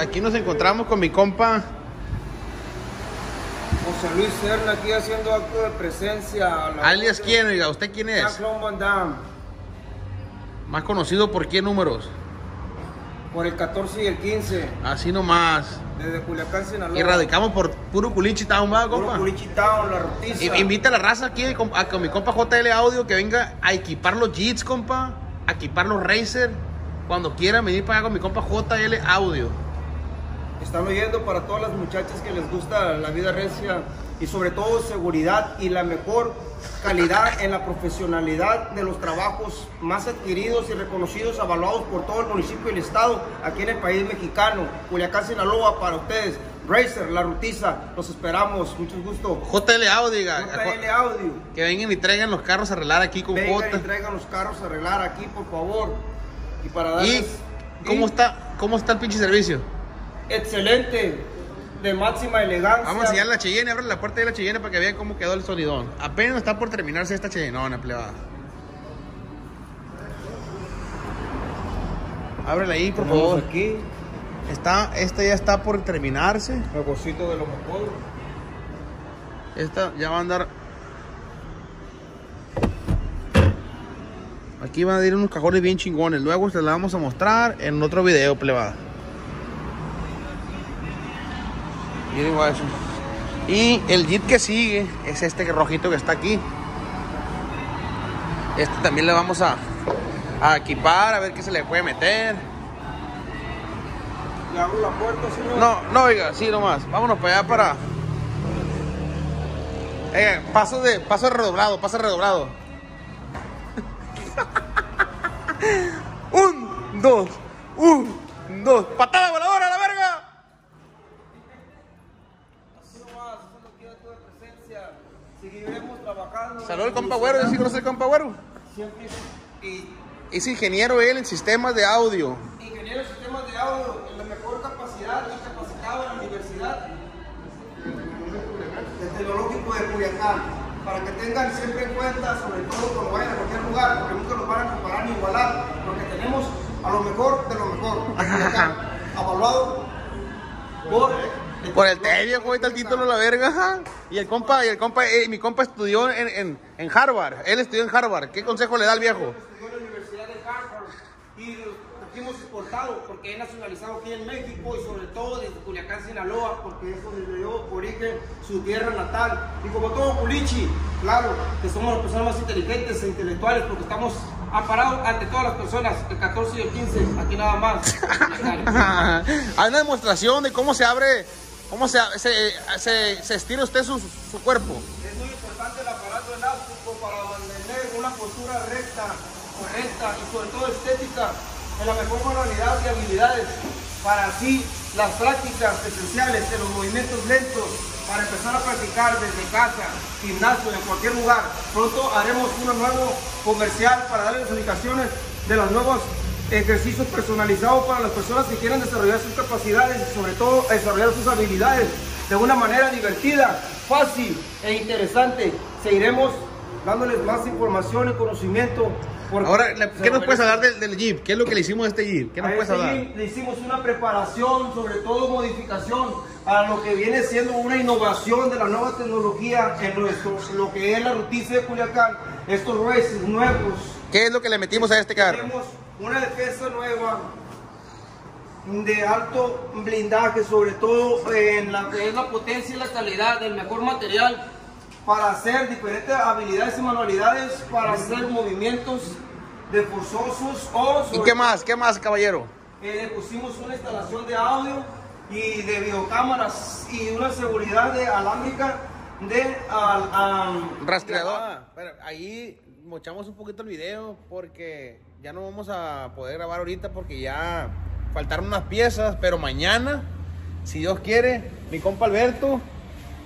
aquí nos encontramos con mi compa. José Luis Serna aquí haciendo acto de presencia. a la Alias quién, oiga, ¿usted quién es? Jean-Claude Van Damme, Más conocido por qué números. Por el 14 y el 15, Así nomás. desde Culiacán, Sinaloa. Y radicamos por puro culichi town, ¿va, Puro compa? Culichi Town, la rotiza. Invita a la raza aquí a con mi compa JL Audio que venga a equipar los Jeets, compa. A equipar los Racer. Cuando quiera venir para acá con mi compa JL Audio. Están oyendo para todas las muchachas que les gusta la vida recia y sobre todo seguridad y la mejor calidad en la profesionalidad de los trabajos más adquiridos y reconocidos, avalados por todo el municipio y el estado aquí en el país mexicano. Culiacán, Sinaloa, para ustedes. Racer, La Rutiza, los esperamos. Mucho gusto. JL Audio. JL Audio. Que vengan y traigan los carros a arreglar aquí con Vengan y J. traigan los carros a arreglar aquí, por favor. Y para ¿Y darles... cómo y- está, cómo está el pinche servicio? Excelente, de máxima elegancia. Vamos a enseñar la Cheyenne, abre la puerta de la Cheyenne para que vean cómo quedó el sonidón. Apenas está por terminarse esta Cheyenona, plebada. Ábrela ahí, por favor. aquí Está, esta ya está por terminarse. negocito de lo mejor. Esta ya va a andar. Aquí van a ir unos cajones bien chingones. Luego se la vamos a mostrar en otro video, plebada. Y el Jeep que sigue es este rojito que está aquí. Este también le vamos a, a equipar, a ver qué se le puede meter. Le abro la puerta, señor. No, no, oiga, sí, nomás. Vámonos para allá para. Eh, paso de. Paso redoblado, paso redoblado. un, dos, un, dos. ¡Patada voladora a la verga! Así nomás, eso es lo que yo tuve presencia. Seguiremos trabajando. Salud el compa güero, yo sí conozco el compa güero. Siempre y Es ingeniero él en sistemas de audio. ingeniero de sistemas de audio en la mejor capacidad y capacitado en la universidad del Tecnológico de Culiacán. Para que tengan siempre en cuenta, sobre todo cuando vayan a cualquier lugar, porque nunca nos van a comparar ni igualar, porque tenemos a lo mejor de lo mejor. Culiacán, Avaluado por Por el Tevio, ahorita el título la verga. Y el compa, y el compa, eh, mi compa estudió en, en, en Harvard. Él estudió en Harvard. ¿Qué consejo le da al viejo? estudió en la Universidad de Harvard y lo trajimos exportado porque es nacionalizado aquí en México y sobre todo desde Culiacán, Sinaloa, porque es donde le dio origen su tierra natal. Y como todo Culichi, claro, que somos las personas más inteligentes e intelectuales porque estamos aparados ante todas las personas, el 14 y el 15, aquí nada más. Hay una demostración de cómo se abre, cómo se, se, se, estira usted su, su cuerpo. Es muy importante el aparato elástico para mantener una postura recta, correcta y sobre todo estética en la mejor manualidad y habilidades para así las prácticas esenciales de los movimientos lentos para empezar a practicar desde casa, gimnasio, en cualquier lugar. Pronto haremos uno nuevo comercial para darle las indicaciones de los nuevos ejercicios personalizados para las personas que quieran desarrollar sus capacidades y sobre todo desarrollar sus habilidades de una manera divertida, fácil e interesante. Seguiremos dándoles más información y conocimiento. Ahora, ¿qué nos puedes hablar del, del Jeep? ¿Qué es lo que le hicimos a este Jeep? ¿Qué nos A puedes este hablar? jeep le hicimos una preparación, sobre todo modificación, a lo que viene siendo una innovación de la nueva tecnología en nuestro, lo que es la rutina de Culiacán. Estos races nuevos. ¿Qué es lo que le metimos a este carro? Tenemos una defensa nueva de alto blindaje, sobre todo en la que es la potencia y la calidad del mejor material para hacer diferentes habilidades y manualidades, para hacer movimientos de forzosos o ¿Y qué más? ¿Qué más, caballero? eh, le pusimos una instalación de audio y de videocámaras y una seguridad de alámbrica de al- am- Rastreador. Pero ahí mochamos un poquito el video porque ya no vamos a poder grabar ahorita porque ya faltaron unas piezas, pero mañana, si Dios quiere, mi compa Alberto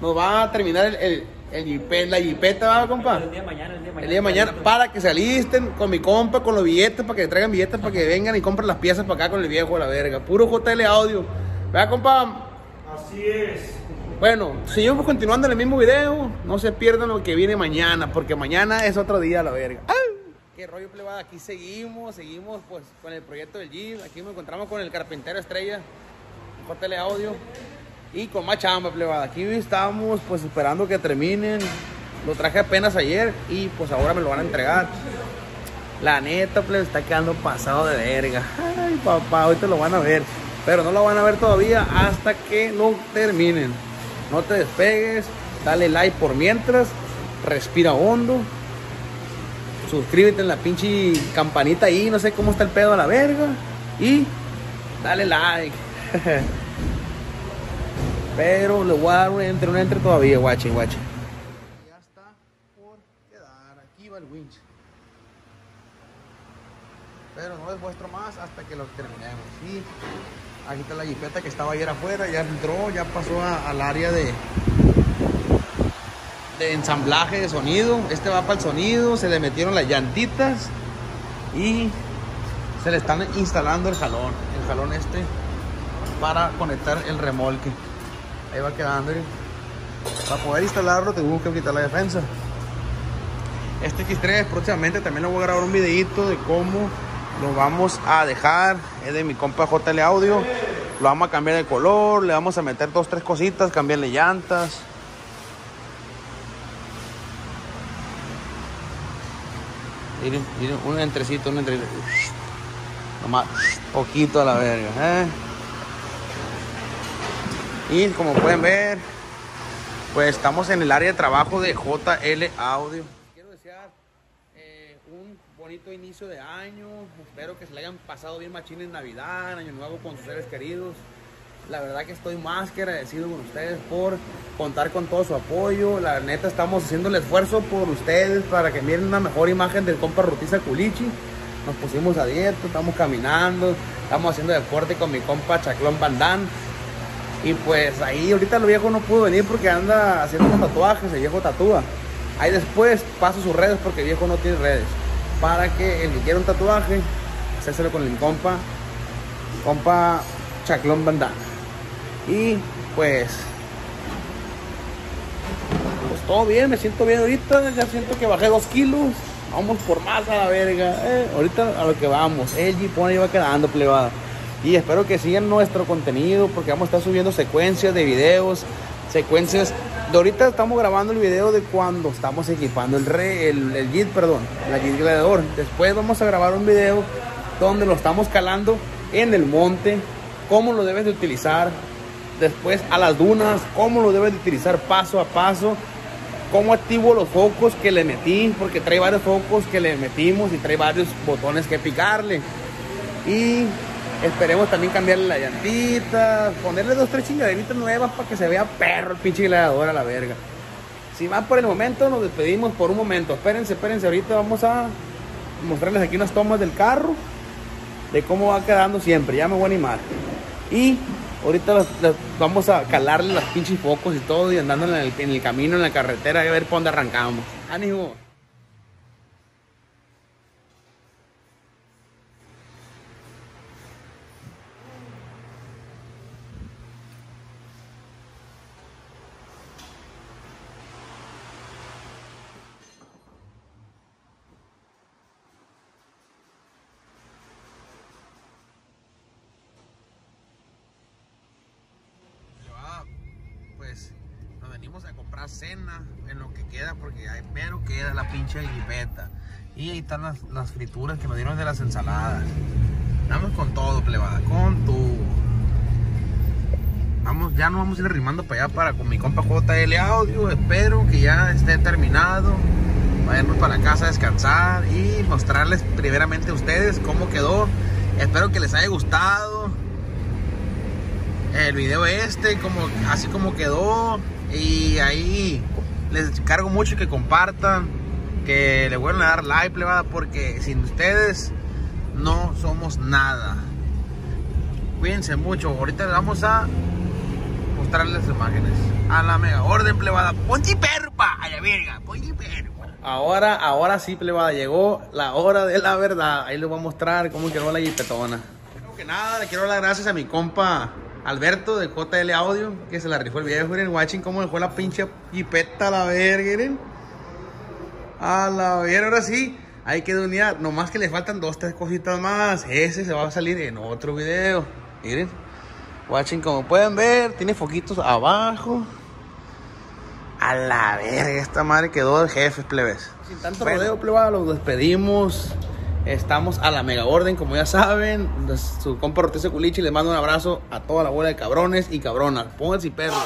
nos va a terminar el, el, la jipeta, ¿va, compa? El día de mañana, el día de mañana. El día de mañana, para que se alisten con mi compa, con los billetes, para que traigan billetes, para que vengan y compren las piezas para acá con el viejo a la verga. Puro JL audio. ¿Verdad, compa? Así es. Bueno, seguimos continuando en el mismo video. No se pierdan lo que viene mañana, porque mañana es otro día la verga. ¡Ay! Qué rollo plebada. Aquí seguimos, seguimos pues con el proyecto del Jeep. Aquí nos encontramos con el carpintero estrella, JL Audio. Y con más chamba, plebada. Aquí estamos pues esperando que terminen. Lo traje apenas ayer y pues ahora me lo van a entregar. La neta, pues está quedando pasado de verga. Ay, papá, ahorita lo van a ver. Pero no lo van a ver todavía hasta que lo terminen. No te despegues. Dale like por mientras. Respira hondo. Suscríbete en la pinche campanita ahí. No sé cómo está el pedo a la verga. Y dale like. Pero le voy a dar un entre, un entre todavía, guache, guache. Ya está por quedar. Aquí va el winch. Pero no les muestro más hasta que lo terminemos. Y aquí está la jipeta que estaba ayer afuera. Ya entró, ya pasó al área de, ensamblaje de sonido. Este va para el sonido. Se le metieron las llantitas. Y se le están instalando el jalón. El jalón este para conectar el remolque. Ahí va quedando. Para poder instalarlo tengo que quitar la defensa. Este X3 próximamente también le voy a grabar un videito de cómo lo vamos a dejar. Es de mi compa JL Audio. Lo vamos a cambiar de color. Le vamos a meter dos, tres cositas. Cambiarle llantas. Miren, miren, un entrecito, un entrecito. Nomás poquito a la verga. ¿eh? Y como pueden ver, pues estamos en el área de trabajo de JL Audio. Quiero desear eh, un bonito inicio de año. Espero que se le hayan pasado bien machín en Navidad, Año Nuevo con sus seres queridos. La verdad que estoy más que agradecido con ustedes por contar con todo su apoyo. La neta estamos haciendo el esfuerzo por ustedes para que miren una mejor imagen del compa Rutiza Culichi. Nos pusimos a estamos caminando, estamos haciendo deporte con mi compa Chaclón Bandán. Y pues ahí ahorita el viejo no pudo venir porque anda haciendo tatuajes, el viejo tatúa. Ahí después paso sus redes porque el viejo no tiene redes. Para que el que quiera un tatuaje, hacérselo con el compa, compa Chaclón Bandana. Y pues, pues todo bien, me siento bien ahorita, ya siento que bajé dos kilos. Vamos por más a la verga. eh, ahorita a lo que vamos. El ahí va quedando plebada. Y espero que sigan nuestro contenido porque vamos a estar subiendo secuencias de videos, secuencias. De ahorita estamos grabando el video de cuando estamos equipando el re, el, el Jeep, perdón, la Jeep Gladiador. Después vamos a grabar un video donde lo estamos calando en el monte, cómo lo debes de utilizar. Después a las dunas, cómo lo debes de utilizar paso a paso cómo activo los focos que le metí, porque trae varios focos que le metimos y trae varios botones que picarle. Y esperemos también cambiarle la llantita, ponerle dos, tres chingaderitas nuevas para que se vea perro el pinche gladiador a la verga. Sin más por el momento, nos despedimos por un momento. Espérense, espérense, ahorita vamos a mostrarles aquí unas tomas del carro, de cómo va quedando siempre. Ya me voy a animar. Y ahorita vamos a calarle las pinches focos y todo y andando en el, en el camino, en la carretera, a ver por dónde arrancamos. ¡Ánimo! llevaba, pues nos venimos a comprar en lo que queda porque hay pero queda la pinche jipeta. Y ahí están las, las frituras que nos dieron de las ensaladas. Vamos con todo plebada con tu vamos ya nos vamos a ir arrimando para allá para con mi compa JL Audio espero que ya esté terminado vayannos para casa a descansar y mostrarles primeramente a ustedes cómo quedó. Espero que les haya gustado el video este, como, así como quedó. Y ahí les cargo mucho que compartan, que le vuelvan a dar like, plebada, porque sin ustedes no somos nada. Cuídense mucho. Ahorita les vamos a mostrarles imágenes. A la mega orden, plebada. Ponte perpa, a la verga, ponte perpa. Ahora, ahora sí, plebada, llegó la hora de la verdad. Ahí les voy a mostrar cómo quedó la jipetona. Primero que nada, le quiero dar las gracias a mi compa Alberto de JL Audio, que se la rifó el viejo, miren, watching cómo dejó la pinche jipeta a la verga, miren. A la verga, ahora sí, hay que unidad. Nomás que le faltan dos, tres cositas más. Ese se va a salir en otro video. Miren. Watching, como pueden ver, tiene foquitos abajo. A la verga, esta madre quedó de jefe, plebes. Sin tanto rodeo, plebes, los despedimos. Estamos a la mega orden, como ya saben. Su compa Ortiz Culichi les mando un abrazo a toda la bola de cabrones y cabronas. Pónganse perros.